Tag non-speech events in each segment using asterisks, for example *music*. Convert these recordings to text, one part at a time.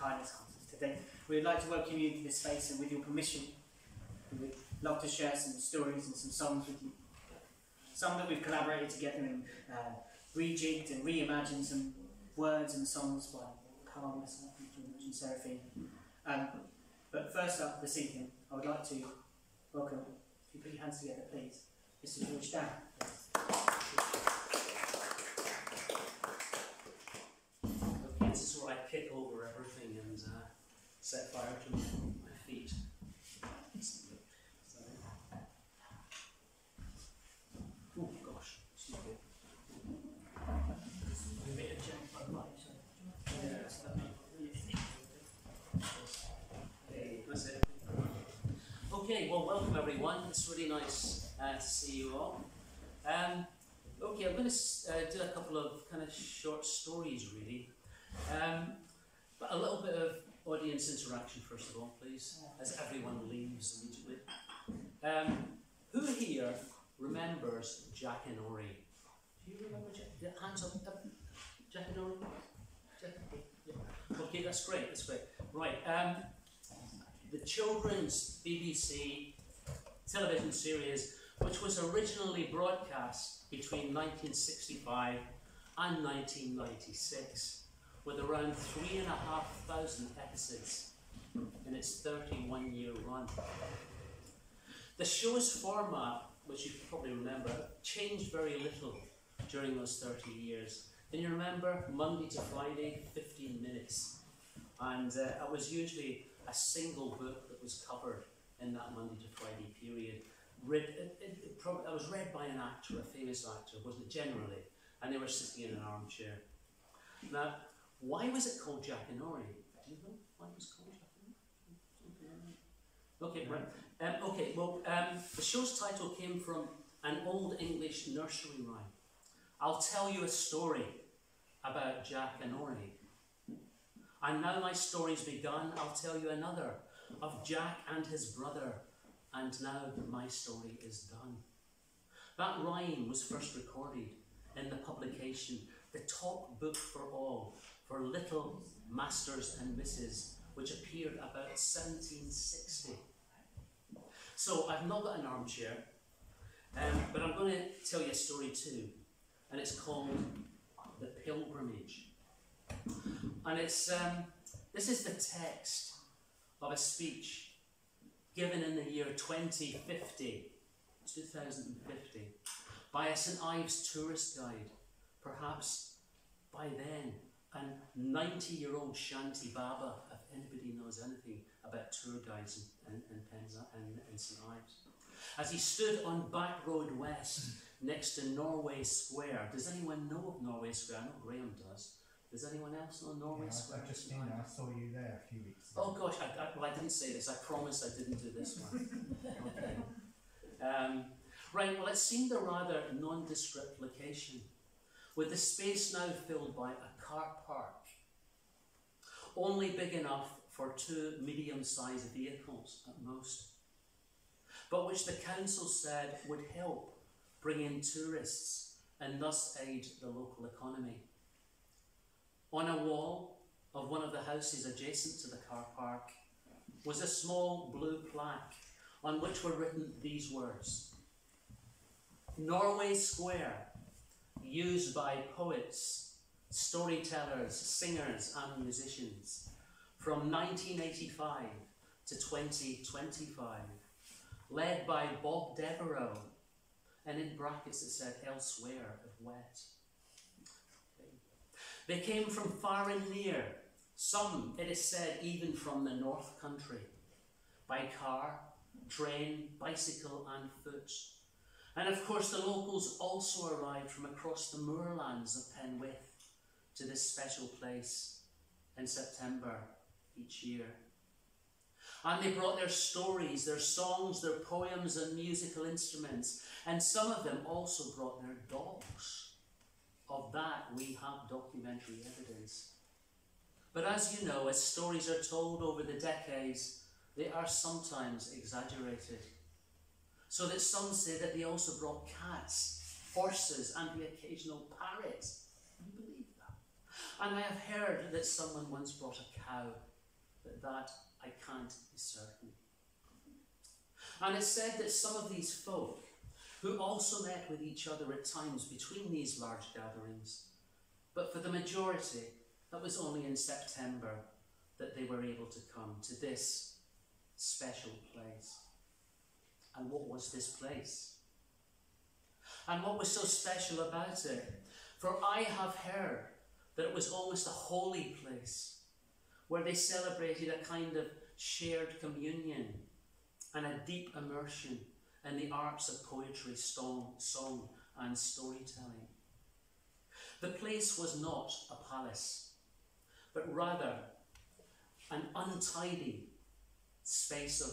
Kindness today. We'd like to welcome you into this space and with your permission, we would love to share some stories and some songs with you. Some that we've collaborated together and uh, rejigged and reimagined some words and songs by Karl, myself, and Seraphina. Um, but first up this evening, I would like to welcome, if you put your hands together, please, Mr. George Dow. Okay, this is where I kick over everything and uh, set fire to my, my feet. Oh gosh, it's not. Bit of jump on light, Yeah, that's that. Okay, well, welcome everyone. It's really nice uh, to see you all. Um, okay, I'm going to uh, do a couple of kind of short stories, really. Um, but a little bit of audience interaction, first of all, please, as everyone leaves immediately. Um, who here remembers Jack and Ori? Do you remember Jack? Yeah, hands up. Jackanory? Jack? Yeah. Okay, that's great. That's great. Right. Um, the children's BBC television series, which was originally broadcast between 1965 and 1996, with around three and a half thousand episodes in its 31 year run. The show's format, which you probably remember, changed very little during those 30 years. Can you remember Monday to Friday, 15 minutes? And uh, it was usually a single book that was covered in that Monday to Friday period. Read, it, it, it, it was read by an actor, a famous actor, wasn't it, generally? And they were sitting in an armchair. Now, why was it called Jackanory? Do you know why it was called Jack and Ori? Okay, right. Um, okay, well, um, the show's title came from an old English nursery rhyme. I'll tell you a story about Jack and Ori. And now my story's begun, I'll tell you another of Jack and his brother. And now my story is done. That rhyme was first recorded in the publication The Top Book for All for Little Masters and Misses, which appeared about 1760. So I've not got an armchair, um, but I'm going to tell you a story too, and it's called The Pilgrimage. And it's um, this is the text of a speech given in the year 2050, 2050, by a St Ives tourist guide, perhaps by then a 90 year old Shanti Baba, if anybody knows anything about tour guides in, in, in, Penza, in, in St Ives. As he stood on Back Road West next to Norway Square. Does anyone know of Norway Square? I know Graham does. Does anyone else know Norway Yeah, Square? I, I just seen. I saw you there a few weeks ago. Oh gosh, I, I, well, I didn't say this. I promise I didn't do this one. *laughs* okay. Um, right, well, it seemed a rather nondescript location, with the space now filled by a car park, only big enough for two medium sized vehicles at most, but which the council said would help bring in tourists and thus aid the local economy. On a wall of one of the houses adjacent to the car park was a small blue plaque on which were written these words Norway Square, used by poets, storytellers, singers, and musicians from 1985 to 2025, led by Bob Devereaux, and in brackets it said elsewhere of wet. They came from far and near, some, it is said, even from the North Country, by car, train, bicycle, and foot. And of course, the locals also arrived from across the moorlands of Penwith to this special place in September each year. And they brought their stories, their songs, their poems, and musical instruments, and some of them also brought their dogs. Of that, we have documentary evidence. But as you know, as stories are told over the decades, they are sometimes exaggerated. So that some say that they also brought cats, horses, and the occasional parrot. Can you believe that? And I have heard that someone once brought a cow but that I can't be certain. And it's said that some of these folk, who also met with each other at times between these large gatherings, but for the majority, that was only in September that they were able to come to this special place. And what was this place? And what was so special about it? For I have heard that it was almost a holy place where they celebrated a kind of shared communion and a deep immersion in the arts of poetry, song, song and storytelling. The place was not a palace, but rather an untidy space of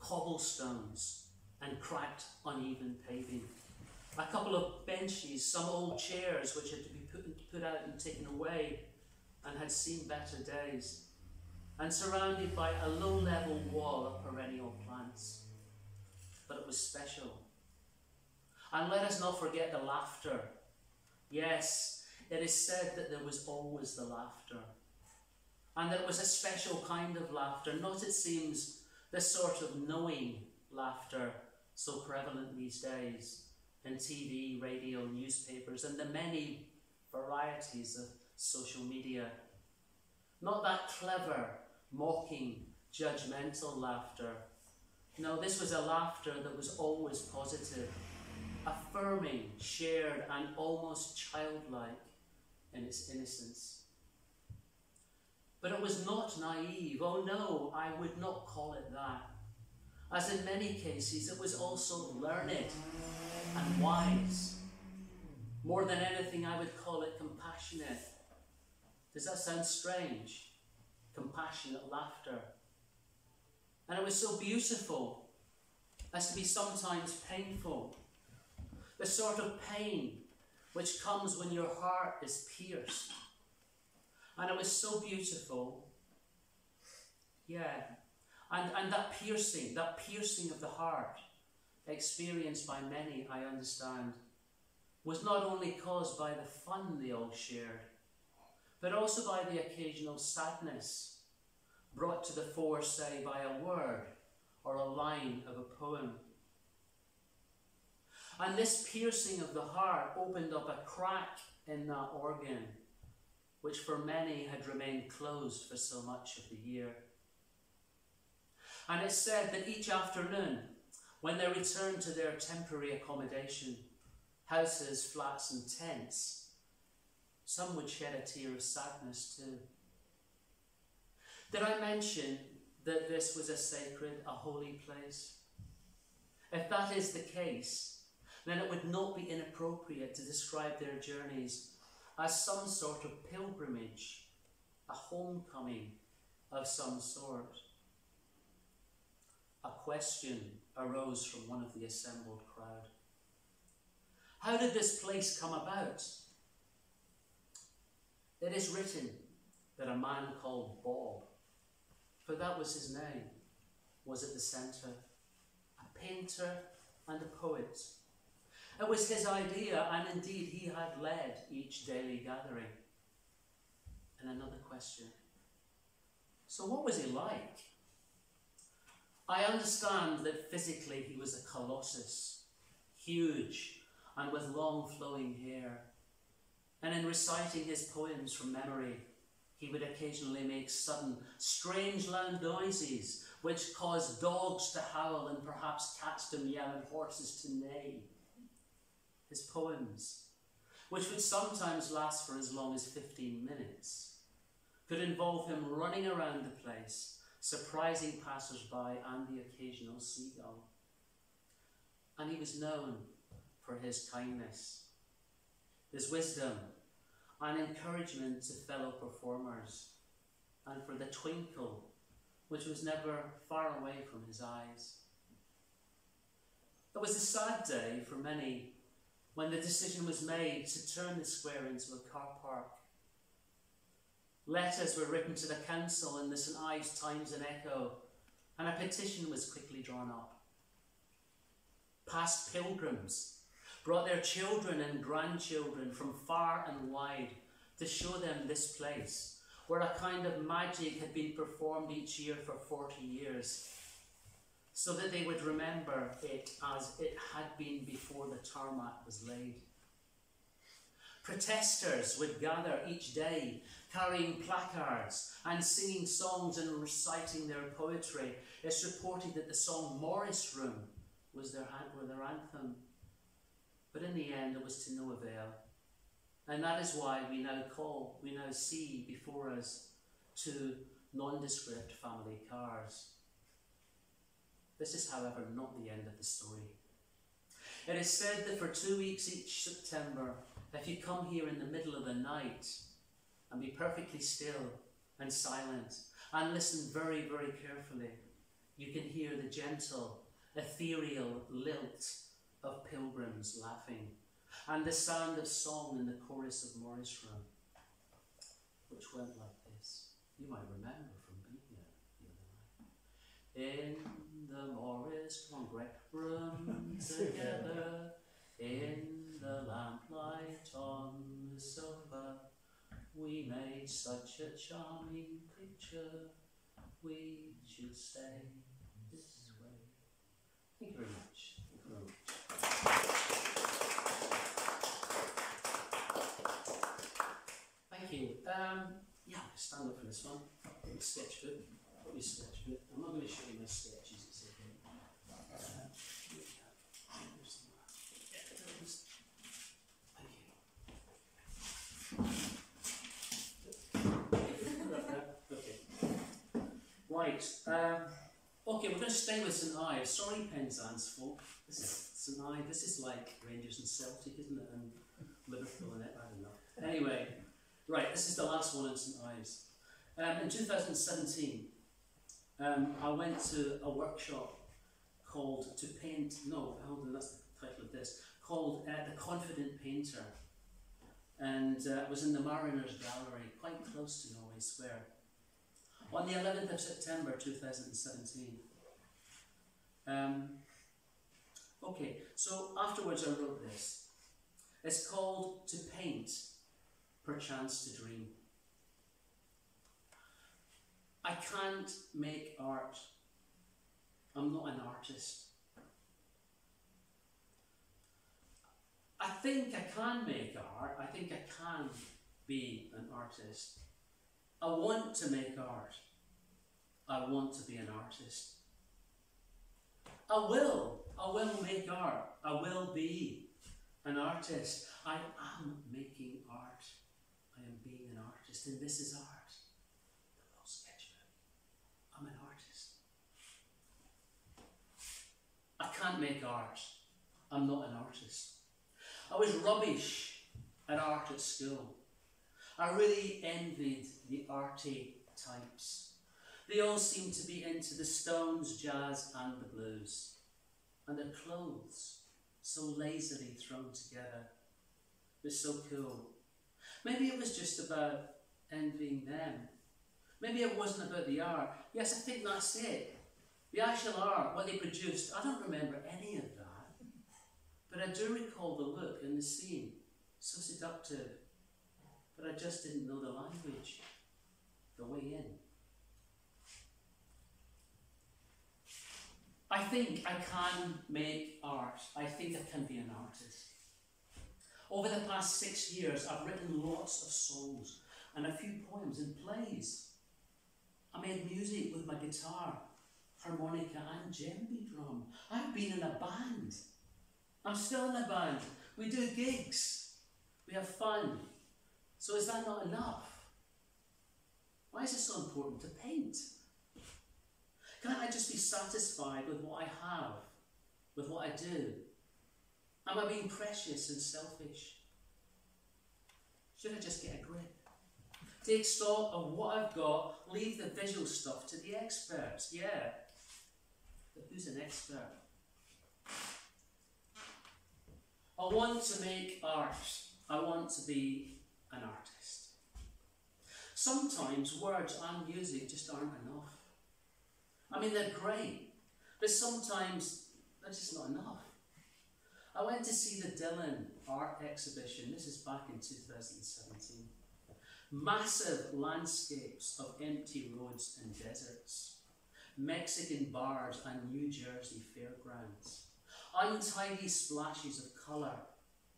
cobblestones and cracked, uneven paving. A couple of benches, some old chairs which had to be put, put out and taken away and had seen better days, and surrounded by a low level wall of perennial plants. But it was special. And let us not forget the laughter. Yes, it is said that there was always the laughter. And that it was a special kind of laughter, not, it seems, the sort of knowing laughter so prevalent these days in TV, radio, newspapers, and the many varieties of social media. Not that clever, mocking, judgmental laughter. No, this was a laughter that was always positive, affirming, shared, and almost childlike in its innocence. But it was not naive. Oh no, I would not call it that. As in many cases, it was also learned and wise. More than anything, I would call it compassionate. Does that sound strange? Compassionate laughter. And it was so beautiful as to be sometimes painful. The sort of pain which comes when your heart is pierced. And it was so beautiful. Yeah. And, and that piercing, that piercing of the heart, experienced by many, I understand, was not only caused by the fun they all shared, but also by the occasional sadness brought to the fore, say, by a word or a line of a poem. And this piercing of the heart opened up a crack in that organ, which for many had remained closed for so much of the year. And it's said that each afternoon, when they returned to their temporary accommodation, houses, flats, and tents, some would shed a tear of sadness too. Did I mention that this was a sacred, a holy place? If that is the case, then it would not be inappropriate to describe their journeys as some sort of pilgrimage, a homecoming of some sort. A question arose from one of the assembled crowd. How did this place come about? It is written that a man called Bob, for that was his name, was at the centre, a painter and a poet. It was his idea, and indeed he had led each daily gathering. And another question. So, what was he like? I understand that physically he was a colossus, huge and with long flowing hair. And in reciting his poems from memory, he would occasionally make sudden, strange loud noises which caused dogs to howl and perhaps cats to meow and horses to neigh. His poems, which would sometimes last for as long as 15 minutes, could involve him running around the place surprising passers-by and the occasional seagull. And he was known for his kindness, his wisdom, and encouragement to fellow performers, and for the twinkle which was never far away from his eyes. It was a sad day for many when the decision was made to turn the square into a car park Letters were written to the council in the St Ives Times and Echo, and a petition was quickly drawn up. Past pilgrims brought their children and grandchildren from far and wide to show them this place, where a kind of magic had been performed each year for 40 years, so that they would remember it as it had been before the tarmac was laid. Protesters would gather each day carrying placards and singing songs and reciting their poetry. It's reported that the song Morris Room was their, their anthem. But in the end, it was to no avail. And that is why we now call, we now see before us two nondescript family cars. This is, however, not the end of the story. It is said that for two weeks each September, if you come here in the middle of the night and be perfectly still and silent and listen very, very carefully, you can hear the gentle, ethereal lilt of pilgrims laughing and the sound of song in the chorus of Morris Room, which went like this. You might remember from being here the other night. In the Morris room *laughs* together, in the lamplight on the sofa, we made such a charming picture. We should stay this way. Thank you very much. Thank you very much. Thank you. Um, yeah, stand up for this one. Sketch book. Got my sketch book. I'm not going to show you my sketches. It's okay. Uh, here we go. Here's the one. Yeah, there it is. Thank you. Okay. Right. Um, okay, we're going to stay with St Ives. Sorry, Penzance folk. This is St Ives. This is like Rangers and Celtic, isn't it? And Liverpool and it. I don't know. Anyway, right. This is the last one in St Ives. Um, in 2017, um, I went to a workshop called To Paint. No, hold on. That's the title of this. Called uh, The Confident Painter and uh, it was in the Mariners Gallery, quite close to Norway Square. On the 11th of September 2017. Um, okay, so afterwards I wrote this. It's called To Paint, Perchance to Dream. I can't make art. I'm not an artist. I think I can make art. I think I can be an artist. I want to make art. I want to be an artist. I will. I will make art. I will be an artist. I am making art. I am being an artist. And this is art. The sketchbook. I'm an artist. I can't make art. I'm not an artist. I was rubbish at art at school. I really envied the arty types. They all seemed to be into the Stones, jazz, and the blues. And their clothes, so lazily thrown together, were so cool. Maybe it was just about envying them. Maybe it wasn't about the art. Yes, I think that's it. The actual art, what they produced, I don't remember any of that. But I do recall the look and the scene, so seductive. But I just didn't know the language, the way in. I think I can make art. I think I can be an artist. Over the past six years, I've written lots of songs and a few poems and plays. I made music with my guitar, harmonica, and djembe drum. I've been in a band. I'm still in a band. We do gigs. We have fun. So is that not enough? Why is it so important to paint? Can't I just be satisfied with what I have, with what I do? Am I being precious and selfish? Should I just get a grip? Take stock of what I've got, leave the visual stuff to the experts, yeah. But who's an expert? I want to make art. I want to be an artist. Sometimes words and music just aren't enough. I mean, they're great, but sometimes they're just not enough. I went to see the Dylan art exhibition. This is back in 2017. Massive landscapes of empty roads and deserts. Mexican bars and New Jersey fairgrounds. Untidy splashes of colour.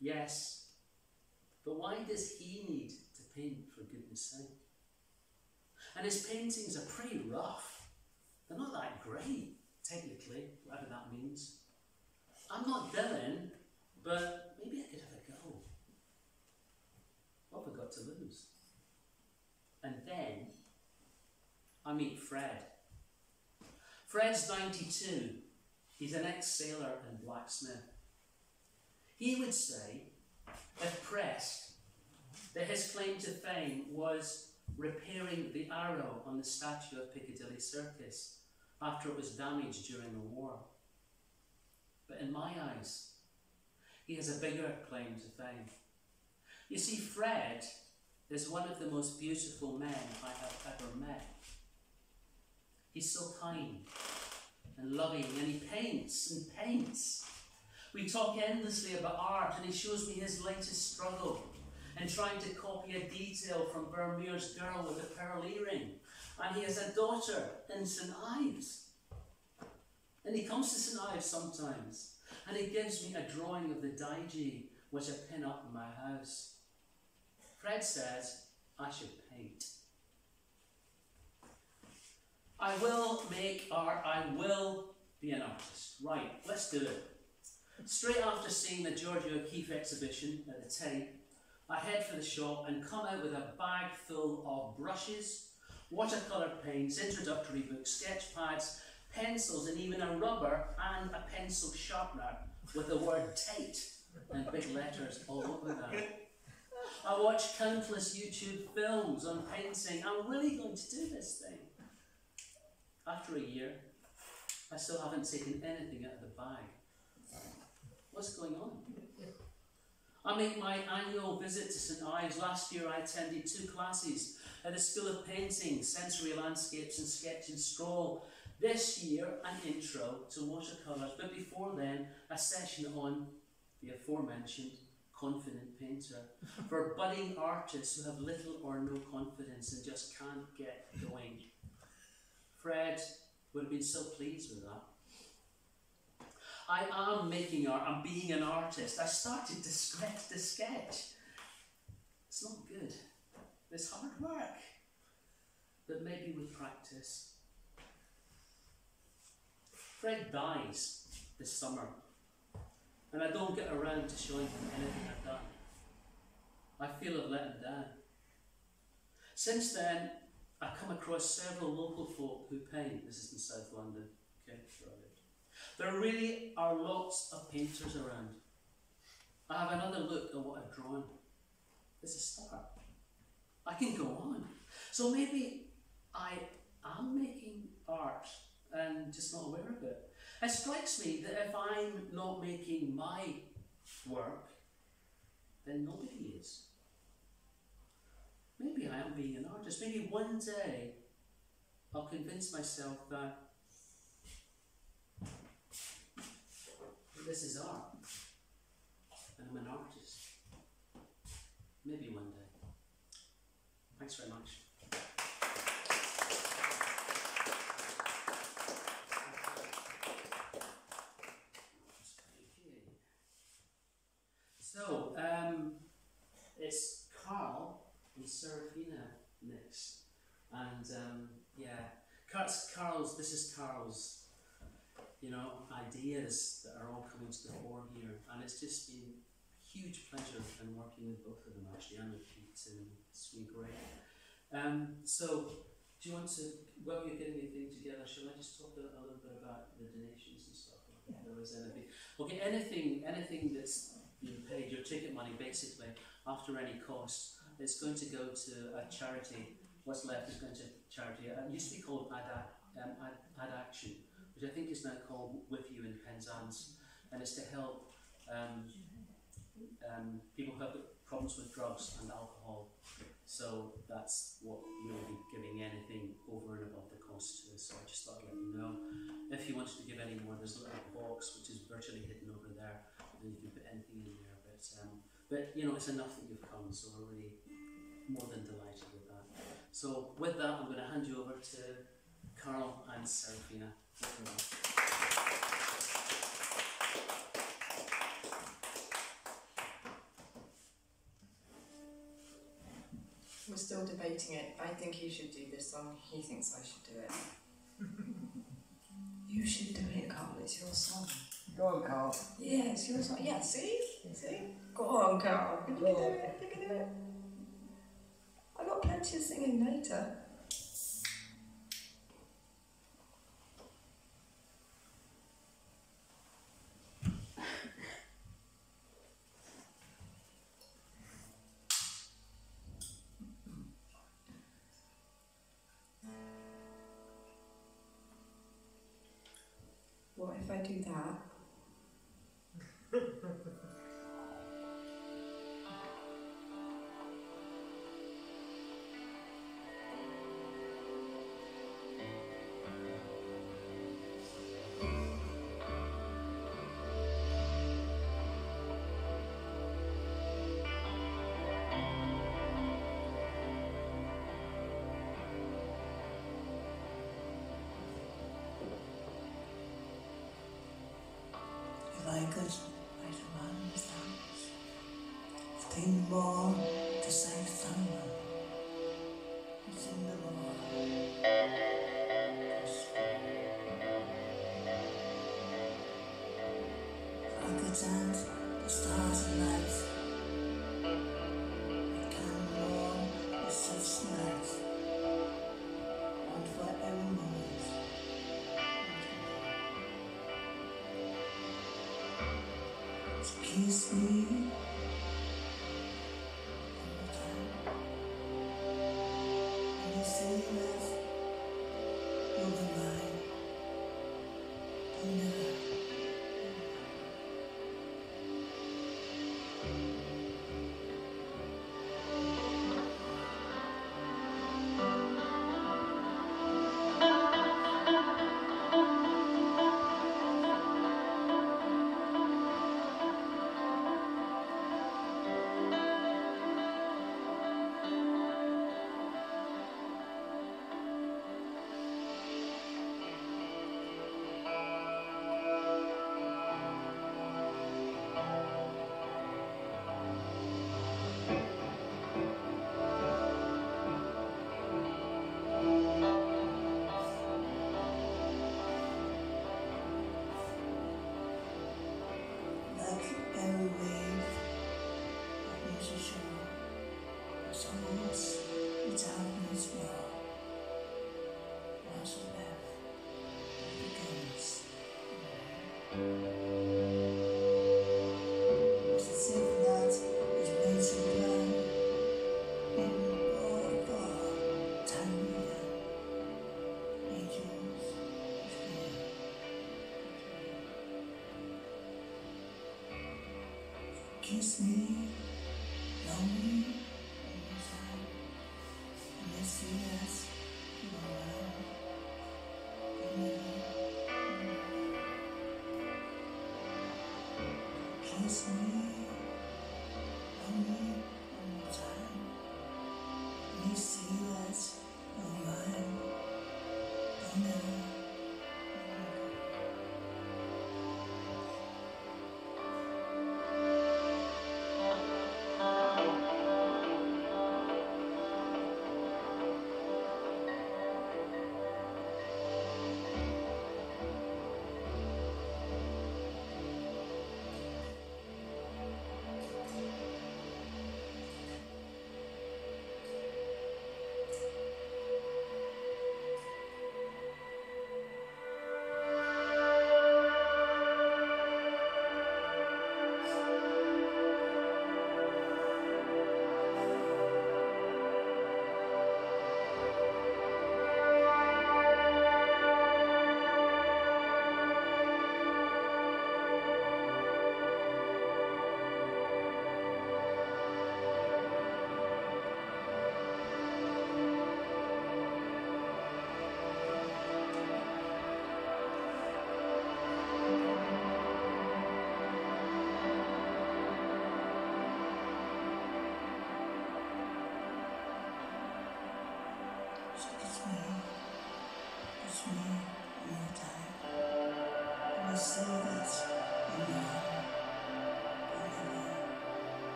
Yes, but why does he need to paint for goodness sake? And his paintings are pretty rough. They're not that great, technically, whatever that means. I'm not Dylan, but maybe I could have a go. What have I got to lose? And then I meet Fred. Fred's 92. He's an ex sailor and blacksmith. He would say, if pressed, that his claim to fame was repairing the arrow on the statue of Piccadilly Circus after it was damaged during the war. But in my eyes, he has a bigger claim to fame. You see, Fred is one of the most beautiful men I have ever met. He's so kind and loving, and he paints and paints. We talk endlessly about art, and he shows me his latest struggle in trying to copy a detail from Vermeer's Girl with a Pearl Earring. And he has a daughter in St. Ives. And he comes to St. Ives sometimes, and he gives me a drawing of the Digey, which I pin up in my house. Fred says I should paint. I will make art, I will be an artist. Right, let's do it. Straight after seeing the Georgia O'Keeffe exhibition at the Tate, I head for the shop and come out with a bag full of brushes, watercolour paints, introductory books, sketch pads, pencils, and even a rubber and a pencil sharpener with the word Tate in big letters all over that. I watch countless YouTube films on painting. I'm really going to do this thing. After a year, I still haven't taken anything out of the bag. What's going on? I make my annual visit to St Ives. Last year I attended two classes at the School of Painting, Sensory Landscapes and Sketch and Scroll. This year, an intro to watercolours, but before then, a session on the aforementioned confident painter *laughs* for budding artists who have little or no confidence and just can't get going. Fred would have been so pleased with that. I am making art, I'm being an artist. I started to sketch to sketch. It's not good. It's hard work. But maybe with practice. Fred dies this summer, and I don't get around to showing him anything I've done. I feel I've let him down. Since then, I've come across several local folk who paint. This is in South London. Okay, there really are lots of painters around. I have another look at what I've drawn. It's a start. I can go on. So maybe I am making art and just not aware of it. It strikes me that if I'm not making my work, then nobody is. Maybe I am being an artist. Maybe one day I'll convince myself that this is art and I'm an artist. Maybe one day. Thanks very much. So, um, it's Karl and Seraphina next. And um, yeah, Karl's, Karl's, this is Karl's, you know, ideas that are all coming to the fore here. And it's just been a huge pleasure in working with both of them actually, and with Pete and it's been great. Um, so, do you want to, while you're getting your thing together, shall I just talk a, a little bit about the donations and stuff? If there is anything. Okay, anything, anything that's been paid, your ticket money basically, after any cost, it's going to go to a charity. What's left is going to charity. It used to be called Ad, um, Ad, Ad Action, which I think is now called With You in Penzance, and it's to help um, um, people who have problems with drugs and alcohol. So that's what you'll be giving anything over and above the cost to. So I just thought I'd let you know. If you wanted to give any more, there's a little box which is virtually hidden over there, and you can put anything in there. But um, but you know, it's enough that you've come, so we're really more than delighted with that. So with that, I'm going to hand you over to Karl and Seraphina. We're still debating it. I think he should do this song. He thinks I should do it. *laughs* you should do it, Karl. It's your song. Go on, Karl. Yeah, it's your song. Yeah, see? See? Go on, Karl. You can do it. You can do it. I got plenty of singing later. Do that? Kiss me, love me, one more time. And they see Kiss me,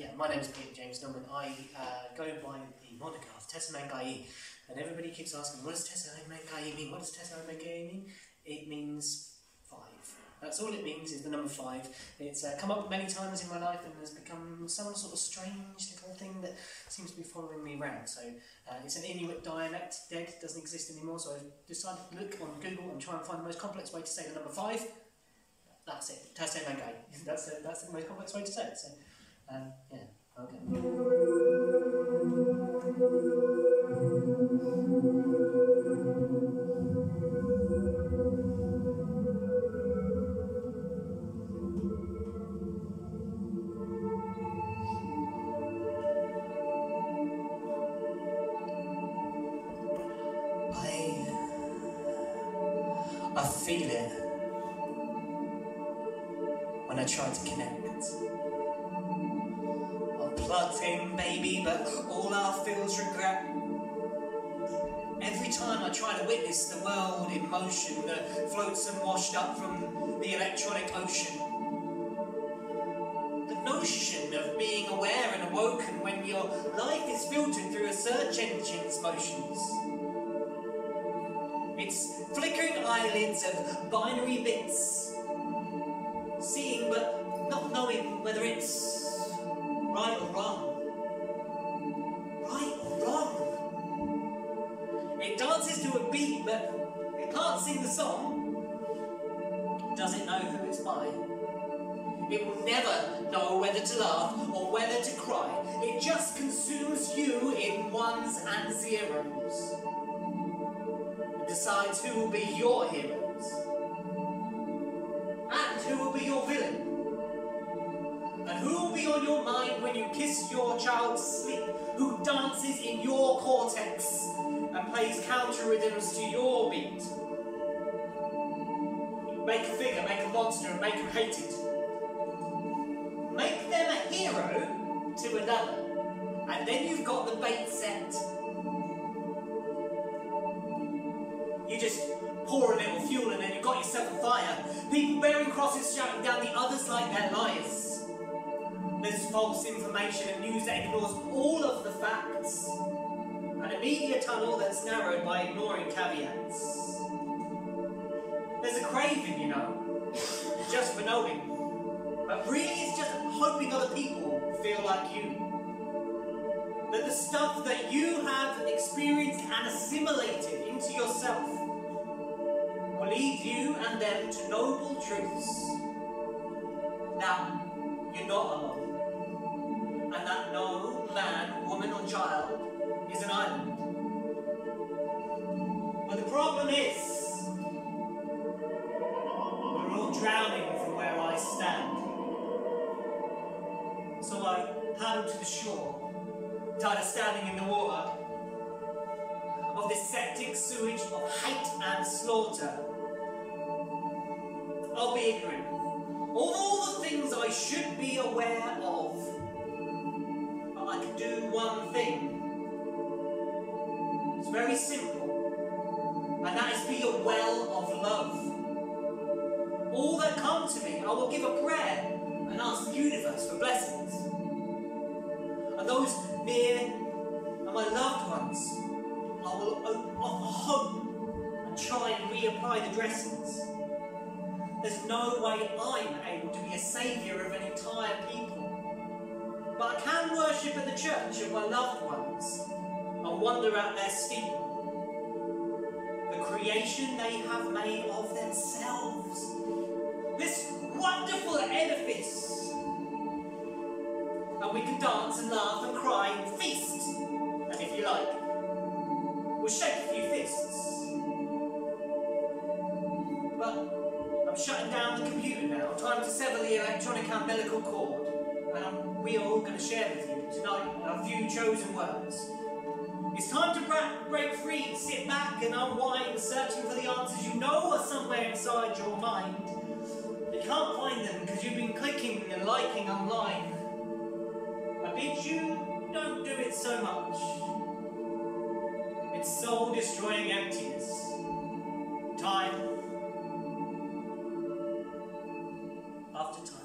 yeah, my name is Peter James Norman. I uh, go by the moniker of Tasimengiyi, and everybody keeps asking, what does Tasimengiyi mean? What does Tessa Mangai mean? It means five. That's all it means is the number five. It's uh, come up many times in my life and has become some sort of strange little thing that seems to be following me around. So uh, it's an Inuit dialect, dead, doesn't exist anymore. So I've decided to look on Google and try and find the most complex way to say the number five. That's it. Tase Mangai. *laughs* That's the, that's the most complex way to say it. So yeah, okay. Witness the world in motion that floats and washed up from the electronic ocean. The notion of being aware and awoken when your life is filtered through a search engine's motions. It's flickering eyelids of binary bits. Seeing but not knowing whether it's right or wrong. Right or wrong. It dances to a beat but it can't sing the song. Does it know who it's by? It will never know whether to laugh or whether to cry. It just consumes you in ones and zeros It decides who will be your heroes and who will be your villain and who will be on your mind when you kiss your child to sleep who dances in your cortex and plays counter rhythms to your beat make a figure make a monster and make them hate it. make them a hero to another and then you've got the bait set You just pour a little fuel and then you've got yourself a fire. People bearing crosses shouting down the others like they're liars. There's false information and news that ignores all of the facts. And a media tunnel that's narrowed by ignoring caveats. There's a craving, you know, just for knowing. But really it's just hoping other people feel like you that the stuff that you have experienced and assimilated into yourself will lead you and them to noble truths. That you're not alone. And that no man, woman, or child is an island. But the problem is, we're all drowning from where I stand. So I paddle to the shore tired of standing in the water, of this septic sewage of hate and slaughter. I'll be ignorant of all the things I should be aware of. Can do one thing. It's very simple, and that is be a well of love. All that come to me, I will give a prayer and ask the universe for blessings. And those near and my loved ones, I will offer hope and try and reapply the dressings. There's no way I'm able to be a saviour of an entire people. But I can worship at the church of my loved ones and wonder at their steeple. The creation they have made of themselves. This wonderful edifice and we can dance and laugh and cry and feast. And if you like, we'll shake a few fists. But I'm shutting down the computer now. Time to sever the electronic umbilical cord. And I'm, we are all going to share with you tonight a few chosen words. It's time to break free, sit back and unwind, searching for the answers you know are somewhere inside your mind. You can't find them because you've been clicking and liking online. I bid you, don't do it so much. It's soul destroying emptiness. Time after time.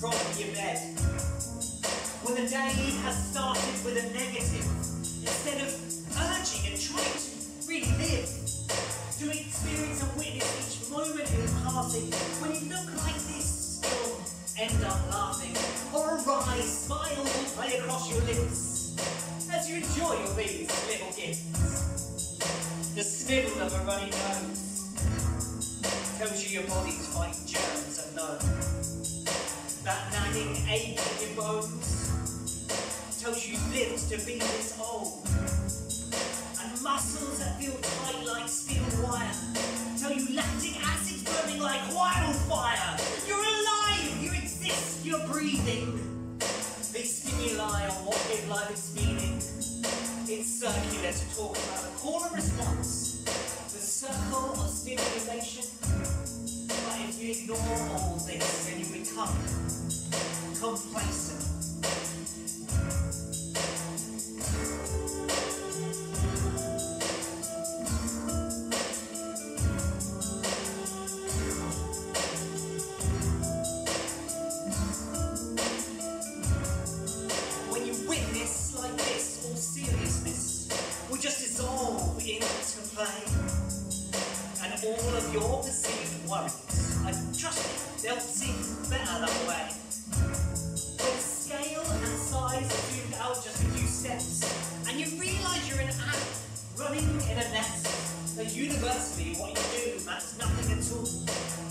From your bed. When the day has started with a negative. Instead of urging and trying to really live. To experience and witness each moment in passing. When you look like this, you'll end up laughing. Or a wry smile will play across your lips. As you enjoy all these little gifts. The snivel of a runny nose tells you your body's fighting germs and unknown. That nagging ache in your bones tells you lived to be this old. And muscles that feel tight like steel wire tell you lactic acid's burning like wildfire. You're alive, you exist, you're breathing. These stimuli are what give life its meaning. It's circular to talk about the call and response, the circle of stimulation. You ignore all this, and you become complacent. When you witness like this, all seriousness just dissolve into play. And all of your perceived worries, I trust me, they'll seem better that way. But scale and size zoomed out just a few steps, and you realise you're an ant running in a nest. At university, what you do matters nothing at all.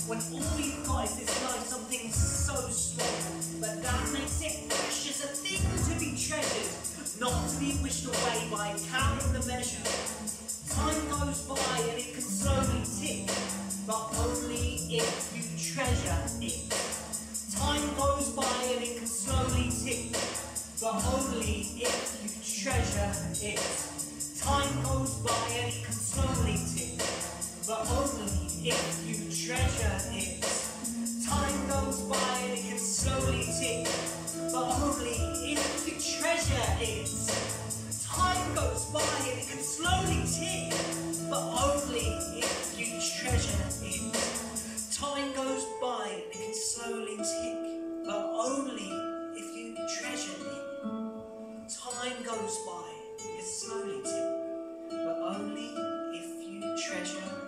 When all you've got is this life, something so small, but that makes it precious, a thing to be treasured, not to be wished away by counting the measure. Time goes by and it can slowly tick but only if you treasure it. Time goes by and it can slowly tick, but only if you treasure it. Time goes by and it can slowly tick, but only if you treasure it. Time goes by and it can slowly tick, but only if you treasure it. Time goes by and it can slowly tick, but only if you treasure it. Time goes by and it can slowly tick, but only if you treasure it. Time goes by and it can slowly tick, but only if you treasure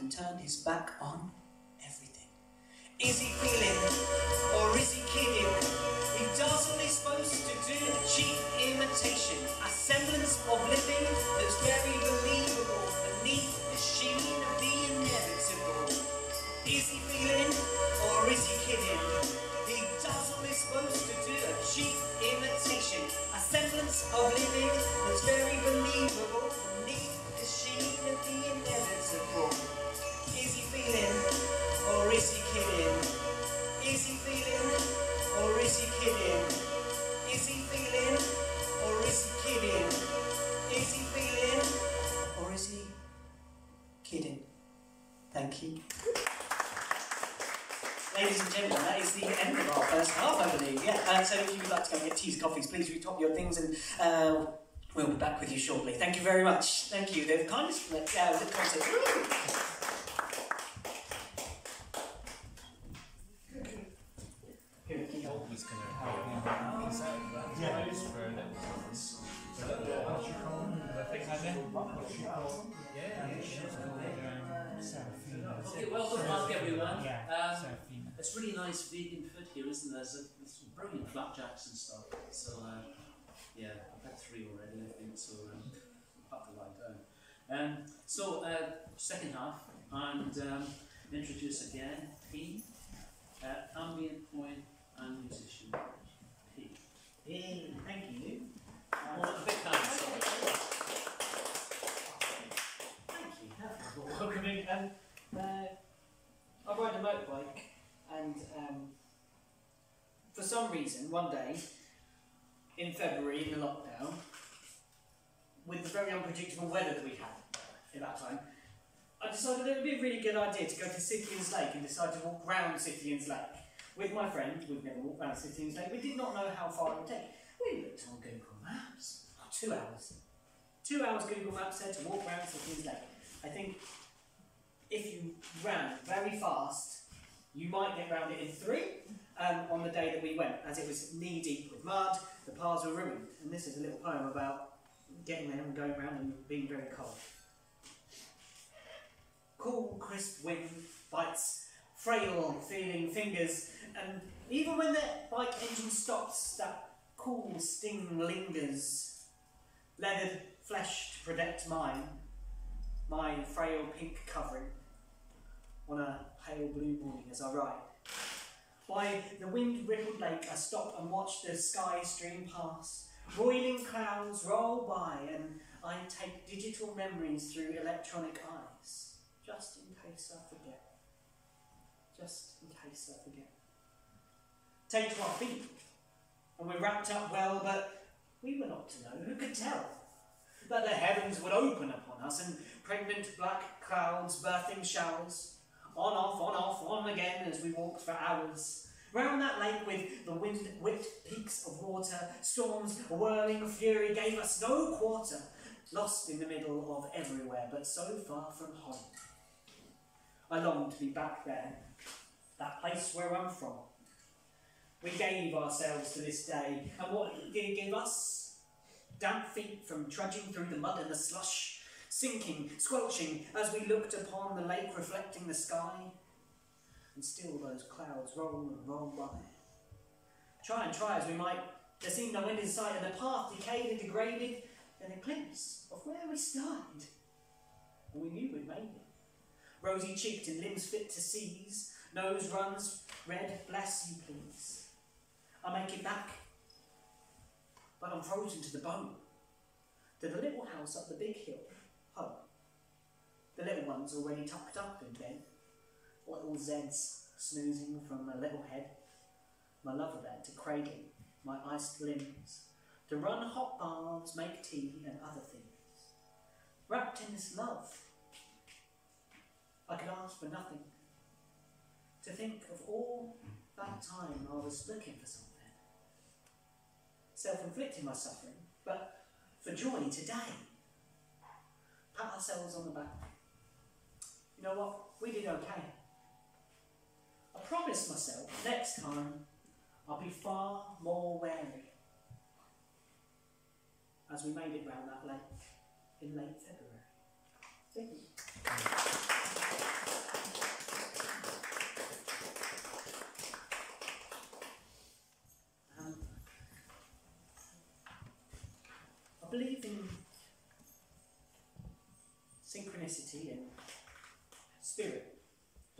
and turned his you shortly. Thank you very much. Thank you. They've kind of split. Yeah, uh, good The welcome back, everyone. It's really nice vegan food here, isn't there? There's, brilliant flapjacks and stuff. So, uh, yeah, I've had three already, I think, so um, up the line down. Um, so, uh, second half, and um, introduce again P, uh, ambient point and musician. P. Yeah, thank you. Oh, a big hand, sorry. Thank you. That was welcoming. Um, uh, I ride a motorbike, and um, for some reason, one day in February in the lockdown, with the very unpredictable weather that we had at that time, I decided it would be a really good idea to go to Scythian's Lake and decide to walk round Scythian's Lake. With my friend, we've never walked round Scythian's Lake, we did not know how far it would take. We looked on Google Maps. Oh, two hours. Two hours Google Maps said to walk round Scythian's Lake. I think if you ran very fast, you might get round it in three um, on the day that we went, as it was knee deep with mud, the paths were ruined. And this is a little poem about getting there and going round and being very cold. Cool, crisp wind bites frail feeling fingers, and even when the bike engine stops, that cool sting lingers. Leathered flesh to protect mine, my frail pink covering, on a pale blue morning as I ride. By the wind rippled lake, I stop and watch the sky stream past. Roiling clouds roll by, and I take digital memories through electronic eyes, just in case I forget. Just in case I forget. Take to our feet, and we're wrapped up well, but we were not to know. Who could tell? That the heavens would open upon us, and pregnant black clouds birthing showers. On, off, on, off, on again as we walked for hours. Round that lake with the wind whipped peaks of water, storms whirling fury gave us no quarter. Lost in the middle of everywhere, but so far from home. I long to be back there, that place where I'm from. We gave ourselves to this day, and what it give us? Damp feet from trudging through the mud and the slush, sinking, squelching as we looked upon the lake reflecting the sky. And still those clouds roll and roll by. Try and try as we might, there seemed no end in sight, and the path decayed and degraded, and a glimpse of where we started. And we knew we'd made it. Rosy cheeked and limbs fit to seize, nose runs red, bless you please. I make it back, but I'm frozen to the bone. To the little house up the big hill, home. The little one's already tucked up in bed, little Zeds snoozing from a little head. My lover there to cradle my iced limbs, to run hot baths, make tea and other things. Wrapped in this love, I could ask for nothing. To think of all that time I was looking for something. Self-inflicting my suffering, but for joy today. Pat ourselves on the back. You know what? We did okay. I promised myself next time I'll be far more wary. As we made it round that lake in late February. Thank you. Um, I believe in synchronicity and spirit,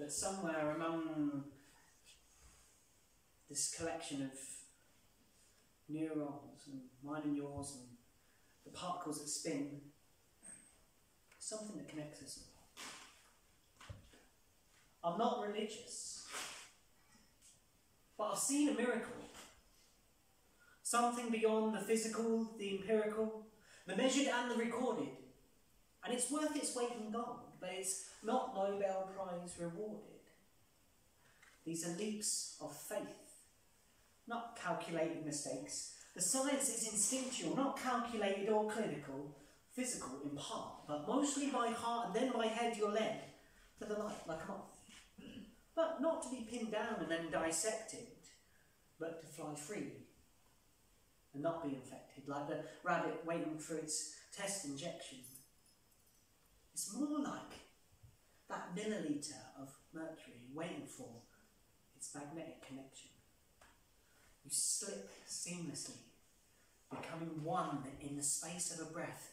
that somewhere among this collection of neurons and mine and yours and the particles that spin, something that connects us all. I'm not religious, but I've seen a miracle. Something beyond the physical, the empirical, the measured and the recorded. And it's worth its weight in gold, but it's not Nobel Prize rewarded. These are leaps of faith, not calculated mistakes. The science is instinctual, not calculated or clinical, physical in part, but mostly by heart and then by head you're led to the light like a moth. But not to be pinned down and then dissected, but to fly free and not be infected, like the rabbit waiting for its test injection. It's more like that milliliter of mercury waiting for its magnetic connection. You slip seamlessly becoming one in the space of a breath.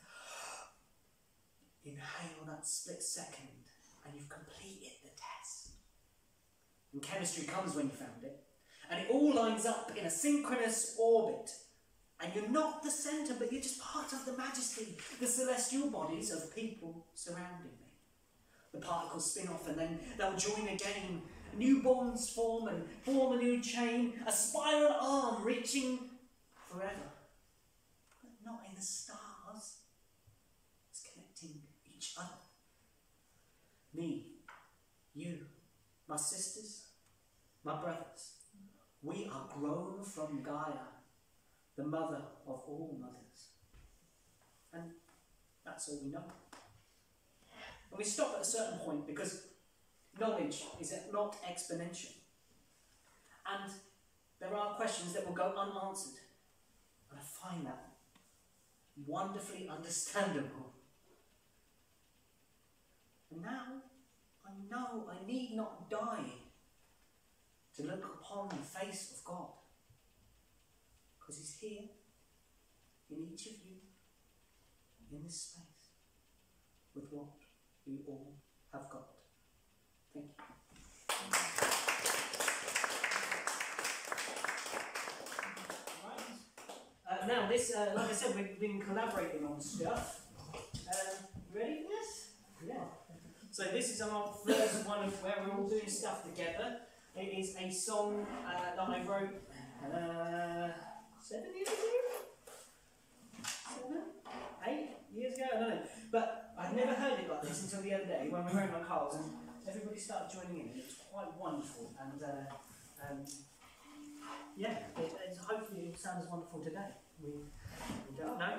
Inhale that split second, and you've completed the test. And chemistry comes when you found it, and it all lines up in a synchronous orbit. And you're not the centre, but you're just part of the majesty, the celestial bodies of people surrounding me. The particles spin off and then they'll join again. Newborns form and form a new chain, a spiral arm reaching forever. But not in the stars. It's connecting each other. Me, you, my sisters, my brothers. We are grown from Gaia, the mother of all mothers. And that's all we know. And we stop at a certain point because knowledge is not exponential. And there are questions that will go unanswered. And I find that wonderfully understandable. And now I know I need not die to look upon the face of God. Because He's here in each of you, in this space, with what we all have got. Thank you. Uh, now, this, uh, like I said, we've been collaborating on stuff. Um, ready for this? Yeah. So this is our first one of where we're all doing stuff together. It is a song uh, that I wrote uh, seven years ago? Seven? Eight years ago? I don't know. But I'd never heard it like this until the other day when we were in my cars and everybody started joining in and it was quite wonderful. And uh, um, yeah, it, it, hopefully it sounds wonderful today. We, we don't know.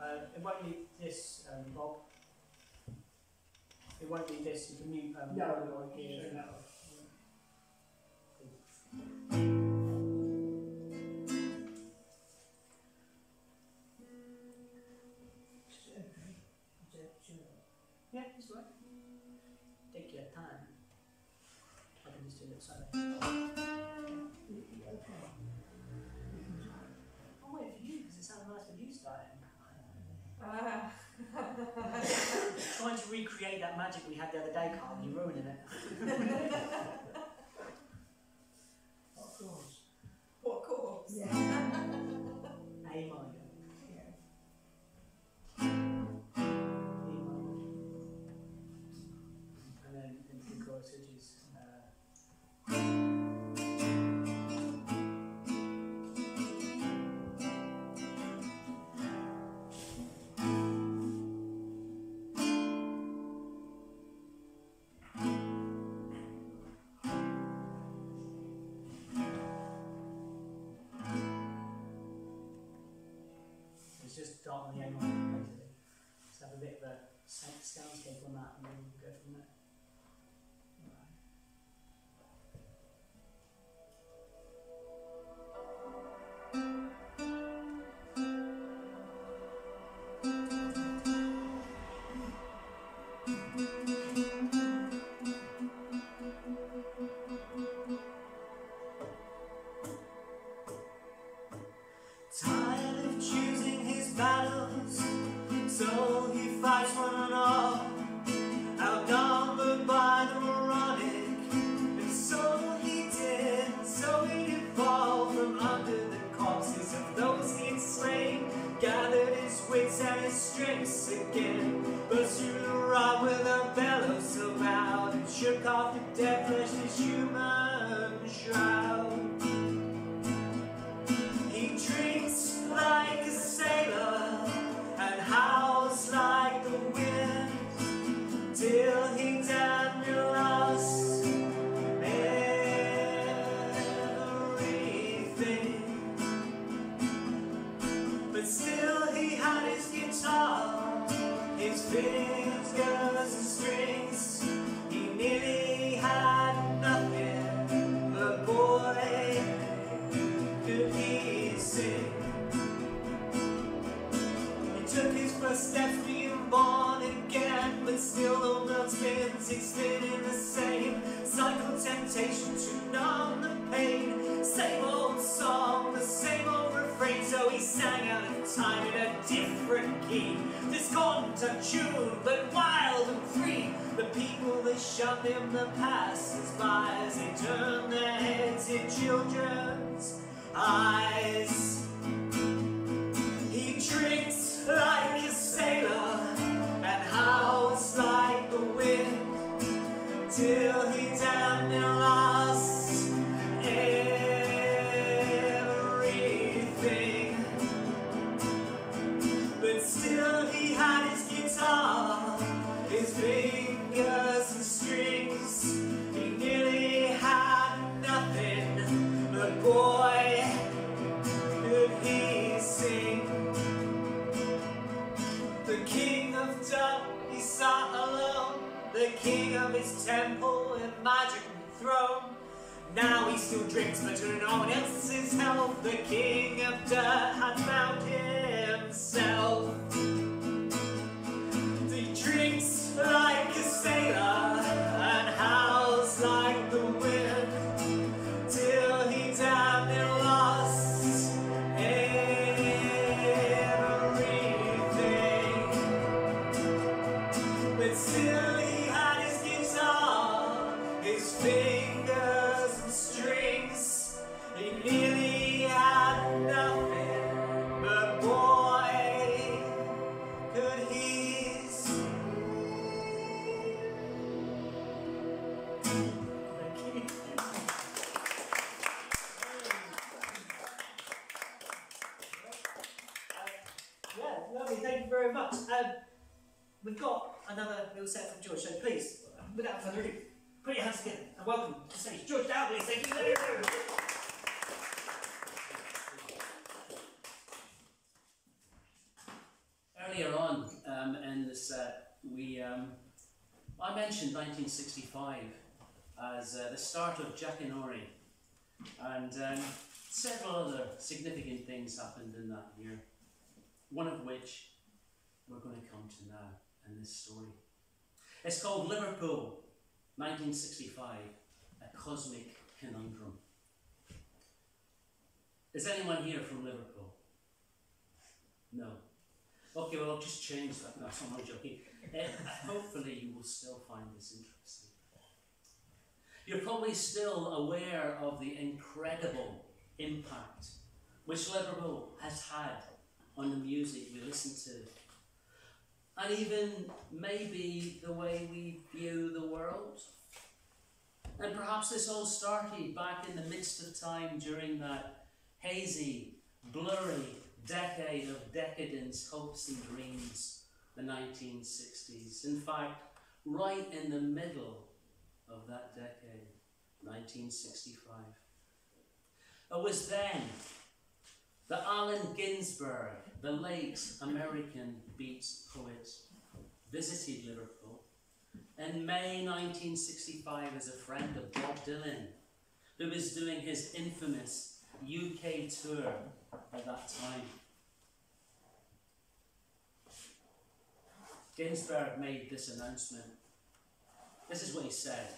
Uh, it won't be this, um, Bob. It won't be this. You can mute um, No, Bob no, Trying to recreate that magic we had the other day, Karl, you're ruining it. *laughs* Dot on. Just have a bit of a sound- soundscape on that and then heads king of his temple and magic throne. Now he still drinks, but to no one else's health, the king of dirt has found himself. Um, I mentioned 1965 as uh, the start of Jackanory, and um, several other significant things happened in that year. One of which we're going to come to now in this story. It's called Liverpool, 1965, a cosmic conundrum. Is anyone here from Liverpool? No. Okay, well, I'll just change that. No, I'm not joking. *laughs* Hopefully, you will still find this interesting. You're probably still aware of the incredible impact which Liverpool has had on the music we listen to, and even maybe the way we view the world. And perhaps this all started back in the midst of time during that hazy, blurry decade of decadence, hopes, and dreams, the 1960s. In fact, right in the middle of that decade, 1965. It was then that Allen Ginsberg, the late American beat poet, visited Liverpool in May 1965 as a friend of Bob Dylan, who was doing his infamous UK tour at that time. Ginsberg made this announcement. This is what he said.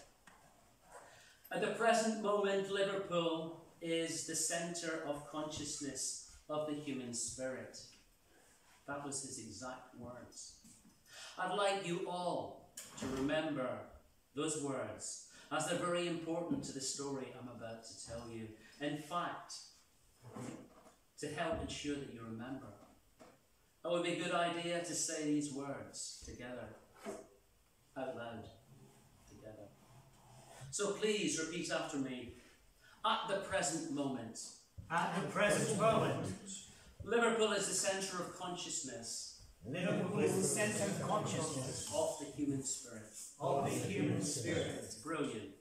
At the present moment, Liverpool is the centre of consciousness of the human spirit. That was his exact words. I'd like you all to remember those words as they're very important to the story I'm about to tell you. In fact, to help ensure that you remember, it would be a good idea to say these words together, out loud, together. So please repeat after me. At the present moment, At the present moment, Liverpool is the centre of consciousness Liverpool is the centre of consciousness of the human spirit. of the human spirit. Brilliant.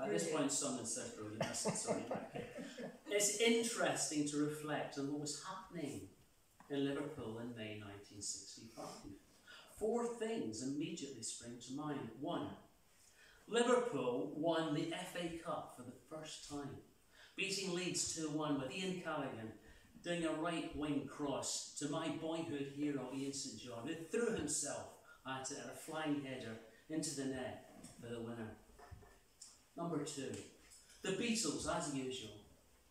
At this point, someone said brilliant. Sorry. *laughs* It's interesting to reflect on what was happening in Liverpool in May 1965. Four things immediately spring to mind. One, Liverpool won the FA Cup for the first time, beating Leeds 2 1 with Ian Callaghan doing a right wing cross to my boyhood hero Ian St John, who threw himself at it at a flying header into the net for the winner. Number two, the Beatles, as usual,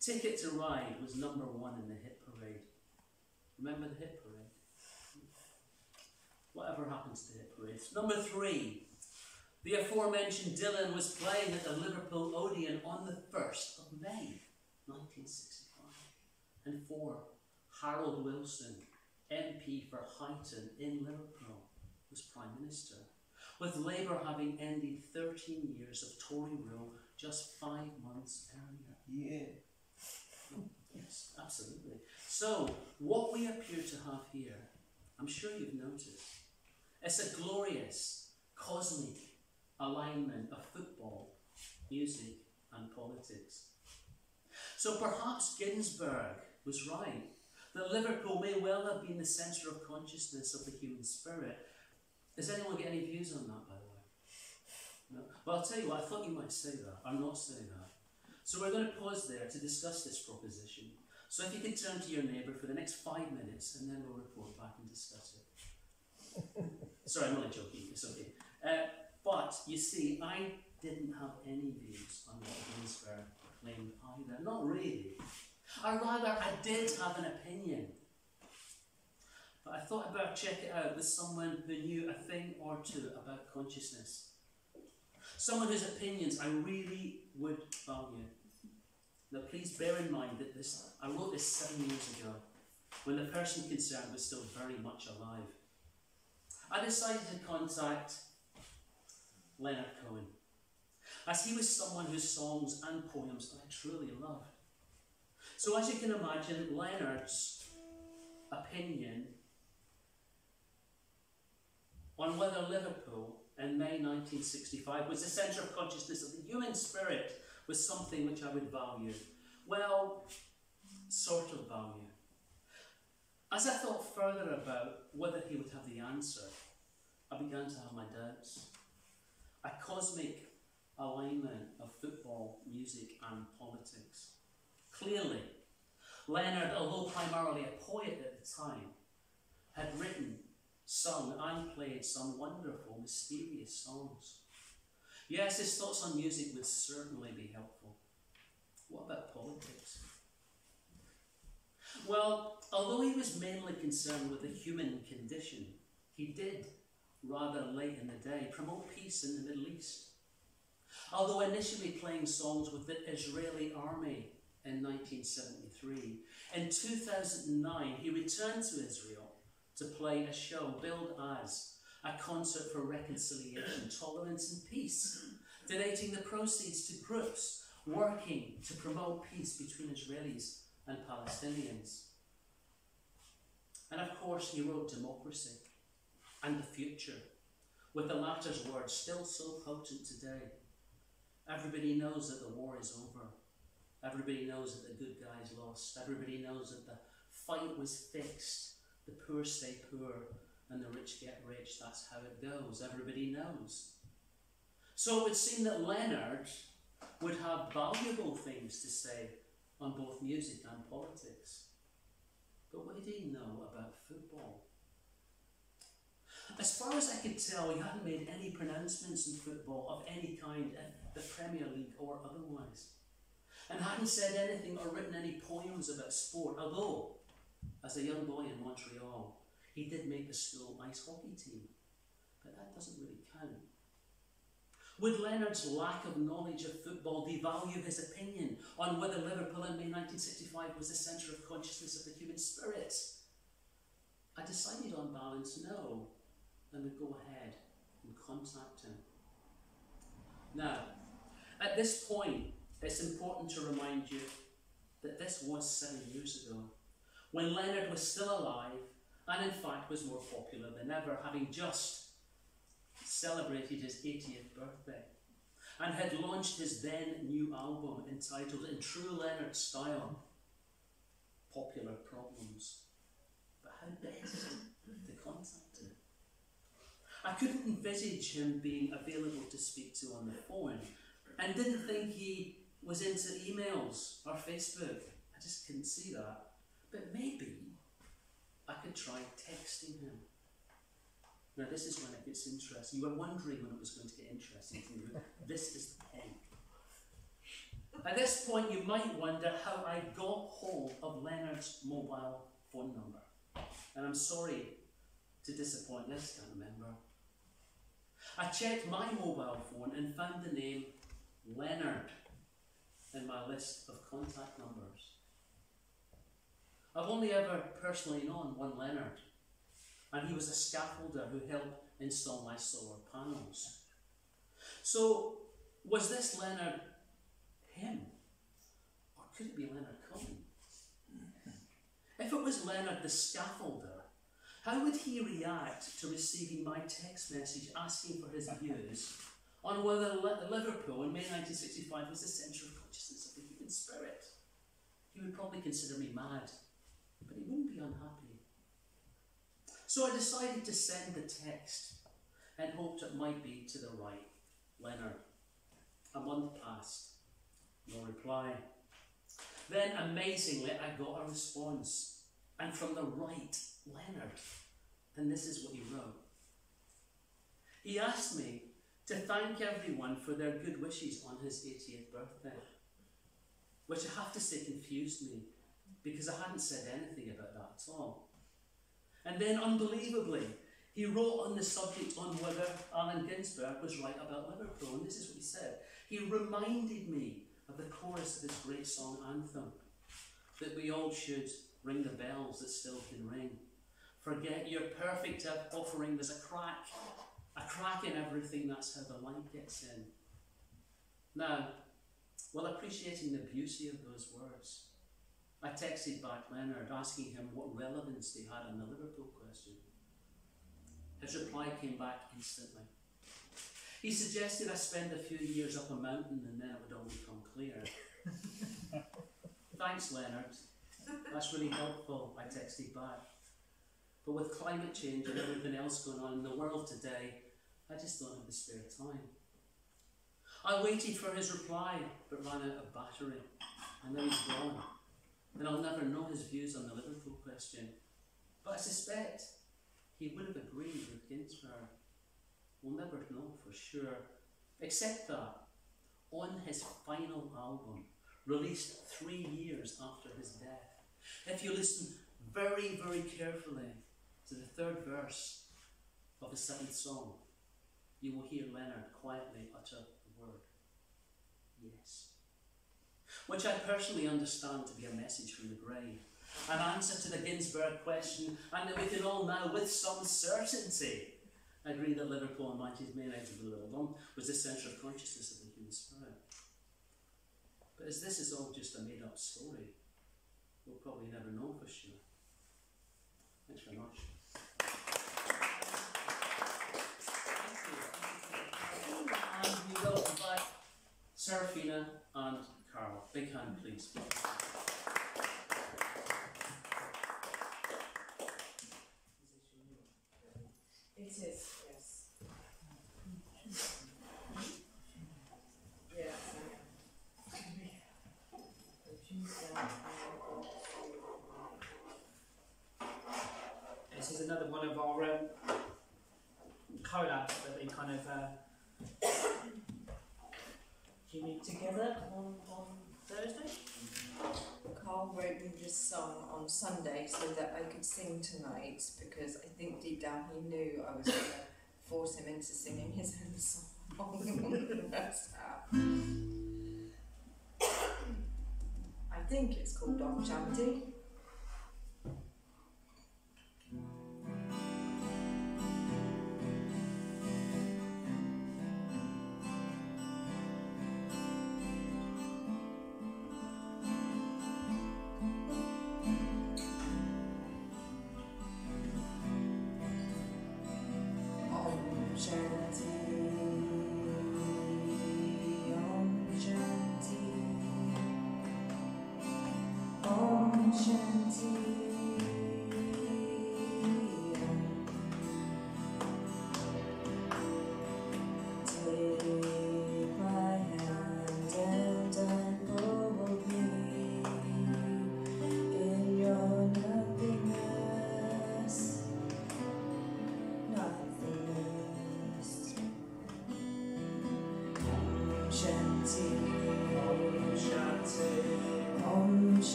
Ticket to Ride was number one in the hit. Remember the hit parade? Whatever happens to hit parade? Number three, the aforementioned Dylan was playing at the Liverpool Odeon on the 1st of May 1965. And four, Harold Wilson, MP for Huyton in Liverpool, was Prime Minister, with Labour having ended 13 years of Tory rule just five months earlier. Yeah. Yes, absolutely. So, what we appear to have here, I'm sure you've noticed, it's a glorious, cosmic alignment of football, music, and politics. So perhaps Ginsberg was right that Liverpool may well have been the centre of consciousness of the human spirit. Does anyone get any views on that, by the way? No? Well, I'll tell you what, I thought you might say that. I'm not saying that. So we're going to pause there to discuss this proposition. So if you could turn to your neighbour for the next five minutes and then we'll report back and discuss it. *laughs* Sorry, I'm only joking, it's okay. Uh, but you see, I didn't have any views on what Ginsberg claimed either. Not really. Or rather, I did have an opinion. But I thought I'd better check it out with someone who knew a thing or two about consciousness. Someone whose opinions I really would value. Now, please bear in mind that this I wrote this seven years ago, when the person concerned was still very much alive. I decided to contact Leonard Cohen, as he was someone whose songs and poems I truly loved. So, as you can imagine, Leonard's opinion on whether Liverpool in May 1965 was the centre of consciousness of the human spirit was something which I would value. Well, sort of value. As I thought further about whether he would have the answer, I began to have my doubts. A cosmic alignment of football, music, and politics. Clearly, Leonard, although primarily a poet at the time, had written, sung, and played some wonderful, mysterious songs. Yes, his thoughts on music would certainly be helpful. What about politics? Well, although he was mainly concerned with the human condition, he did, rather late in the day, promote peace in the Middle East. Although initially playing songs with the Israeli army in 1973, in 2009 he returned to Israel to play a show billed as a concert for reconciliation, tolerance, and peace, donating the proceeds to groups working to promote peace between Israelis and Palestinians. And of course, he wrote democracy and the future, with the latter's words still so potent today. Everybody knows that the war is over. Everybody knows that the good guys lost. Everybody knows that the fight was fixed. The poor stay poor and the rich get rich. That's how it goes. Everybody knows. So it would seem that Leonard would have valuable things to say on both music and politics. But what did he know about football? As far as I could tell, he hadn't made any pronouncements in football of any kind in the Premier League or otherwise, and hadn't said anything or written any poems about sport, although, as a young boy in Montreal, he did make the school ice hockey team. But that doesn't really count. Would Leonard's lack of knowledge of football devalue his opinion on whether Liverpool in May 1965 was the centre of consciousness of the human spirit? I decided on balance no, and would go ahead and contact him. Now, at this point, it's important to remind you that this was seven years ago, when Leonard was still alive and in fact was more popular than ever, having just celebrated his 80th birthday and had launched his then new album entitled In True Leonard Style Popular Problems. But how best to contact him? I couldn't envisage him being available to speak to on the phone and didn't think he was into emails or Facebook. I just couldn't see that. But maybe I could try texting him. Now, this is when it gets interesting. You were wondering when it was going to get interesting you. This is the pen. At this point, you might wonder how I got hold of Leonard's mobile phone number. And I'm sorry to disappoint this, can't remember. I checked my mobile phone and found the name Leonard in my list of contact numbers. I've only ever personally known one Leonard, and he was a scaffolder who helped install my solar panels. So, was this Leonard him? Or could it be Leonard Cohen? If it was Leonard the scaffolder, how would he react to receiving my text message asking for his views on whether Liverpool in May 1965 was the centre of consciousness of the human spirit? He would probably consider me mad, but he wouldn't be unhappy. So I decided to send the text and hoped it might be to the right Leonard. A month passed, no reply. Then, amazingly, I got a response, and from the right Leonard. And this is what he wrote. He asked me to thank everyone for their good wishes on his 80th birthday, which I have to say confused me because I hadn't said anything about that at all. And then, unbelievably, he wrote on the subject on whether Allen Ginsberg was right about Liverpool, and this is what he said. He reminded me of the chorus of this great song Anthem, that we all should ring the bells that still can ring. Forget your perfect offering, there's a crack, a crack in everything, that's how the light gets in. Now, while appreciating the beauty of those words, I texted back Leonard asking him what relevance they had on the Liverpool question. His reply came back instantly. He suggested I spend a few years up a mountain and then it would all become clear. Thanks, Leonard. That's really helpful, I texted back. But with climate change and everything else going on in the world today, I just don't have the spare time. I waited for his reply, but ran out of battery. And now he's gone. And I'll never know his views on the Liverpool question. But I suspect he would have agreed with Ginsberg. We'll never know for sure. Except that on his final album, released three years after his death, if you listen very, very carefully to the third verse of the seventh song, you will hear Leonard quietly utter the word yes. Which I personally understand to be a message from the grave, an answer to the Ginsberg question, and that we can all now, with some certainty, agree that Liverpool and Mighty's main exit of London was the centre of consciousness of the human spirit. But as this is all just a made up story, we'll probably never know for sure. Thanks very much. And we will invite Seraphina and Karl. Big hand, please. It is, yes. Yes, Yeah. This is another one of our um, collabs that we kind of uh, together on, on Thursday. Karl wrote me this song on Sunday so that I could sing tonight because I think deep down he knew I was going to force him into singing his own song. That's *laughs* how. I think it's called Dom Chanty.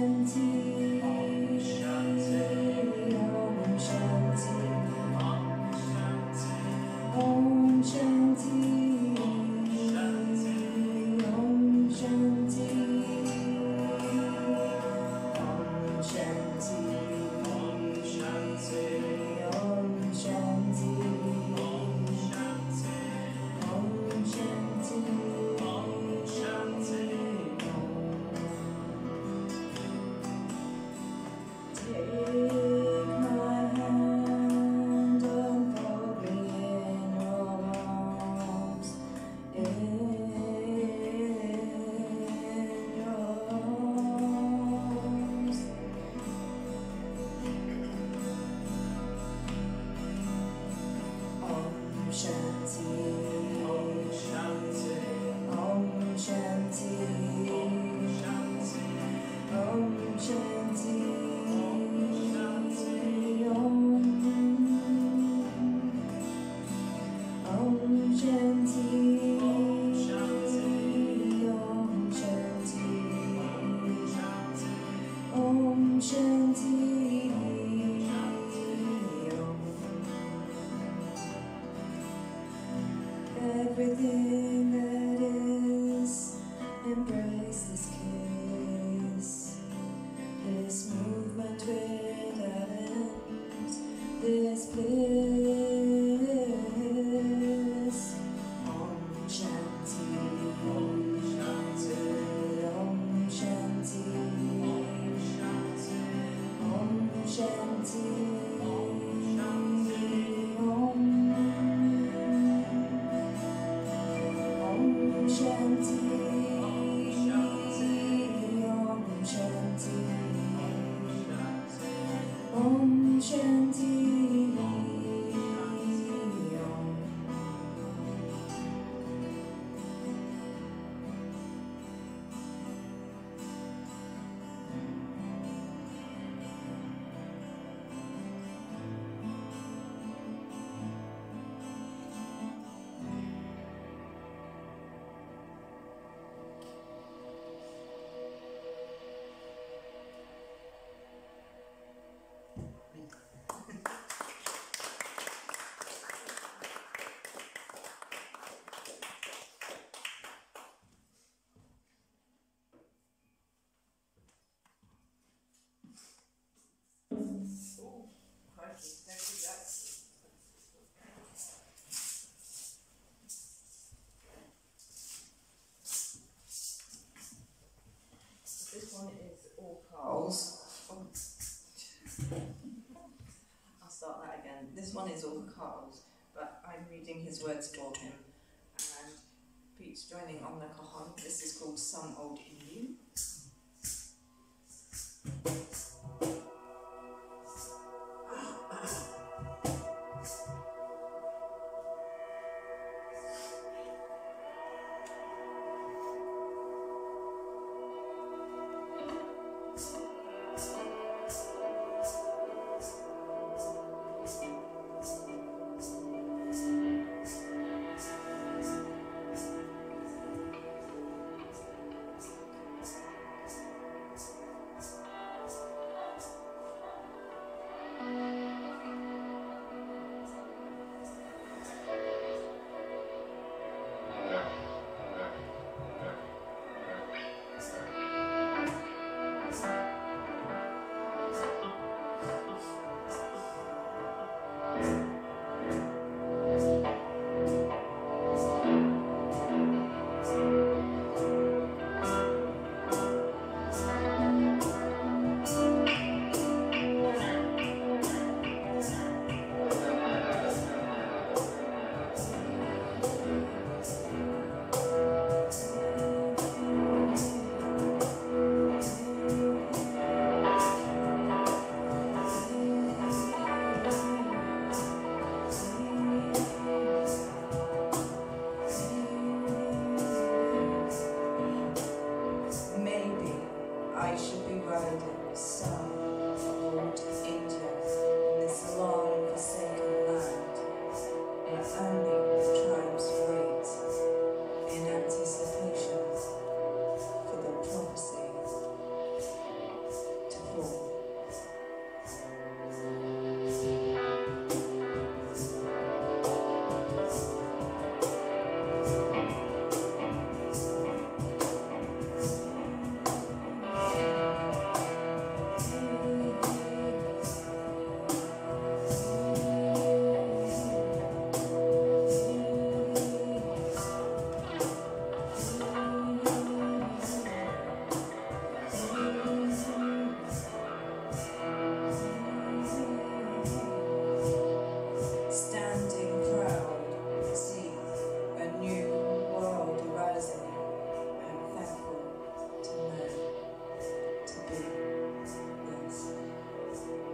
Shanti, Om Some Old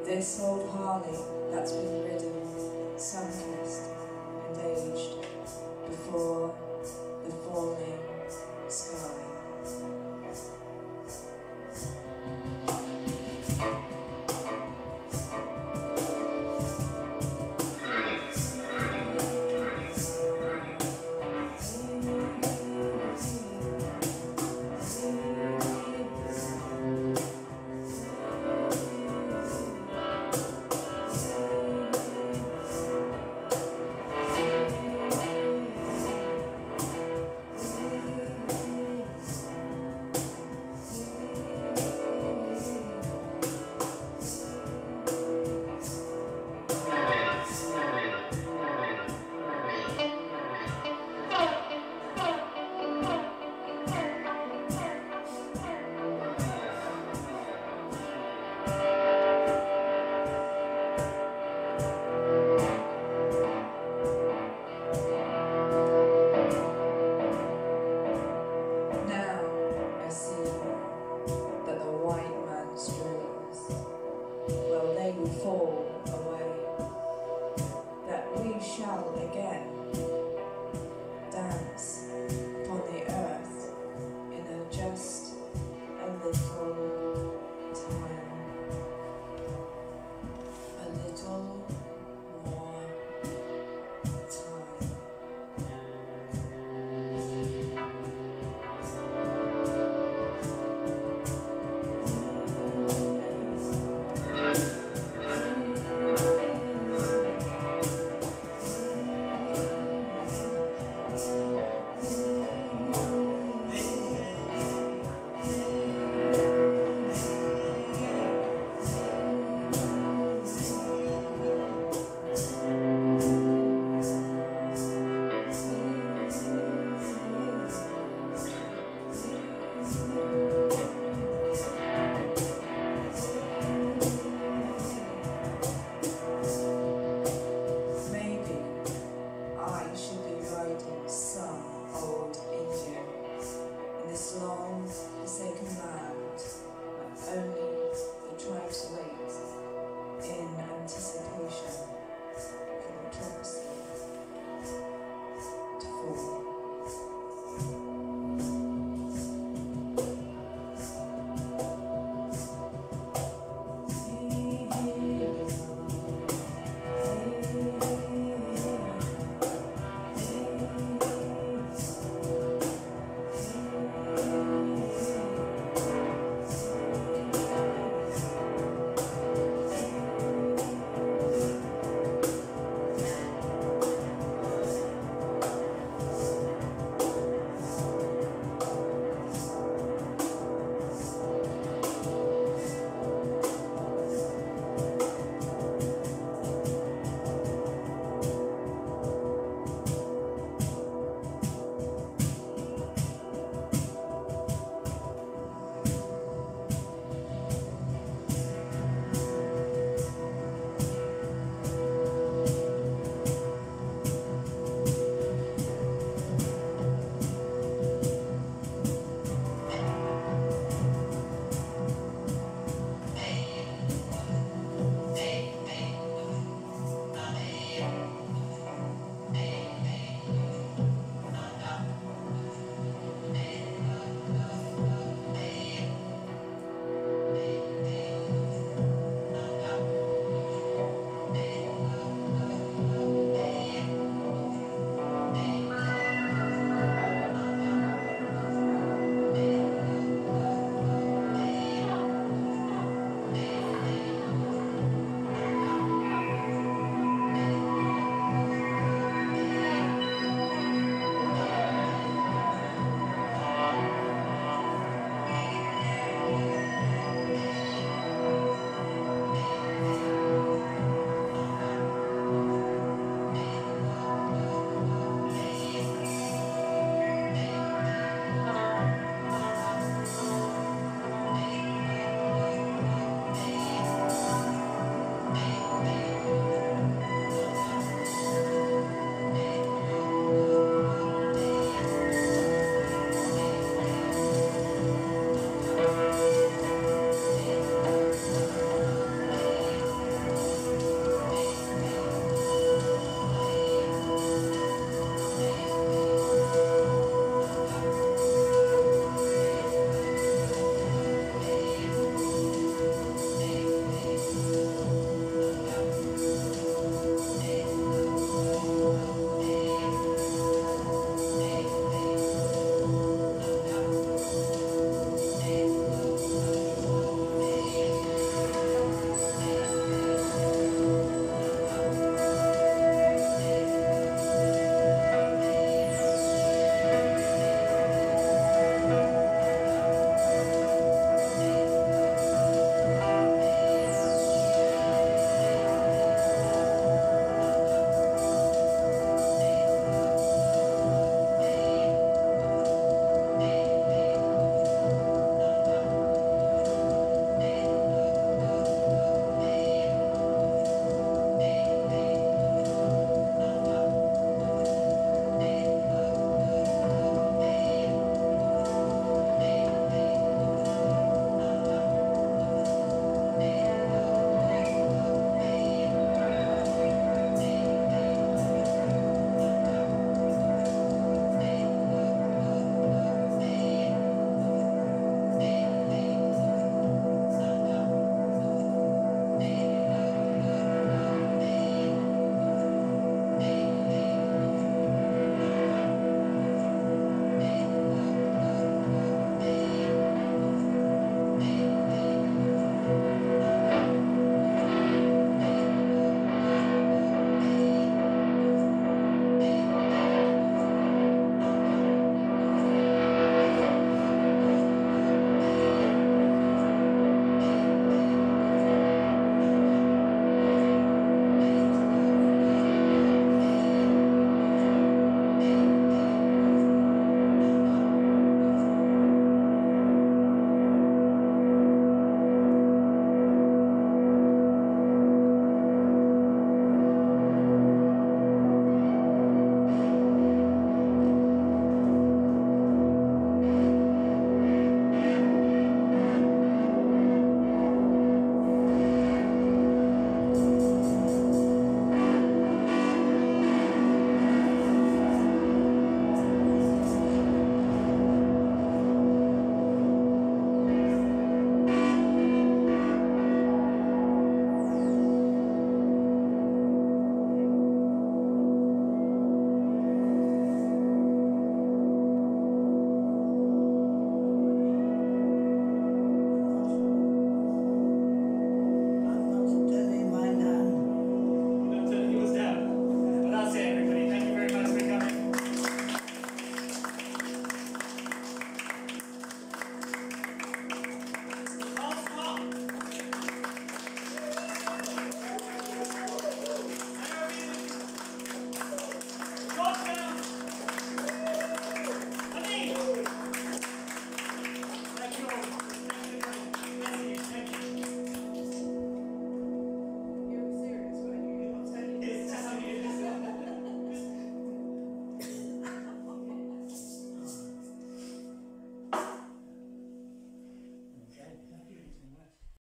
This old Harley that's been ridden, sun-kissed and aged before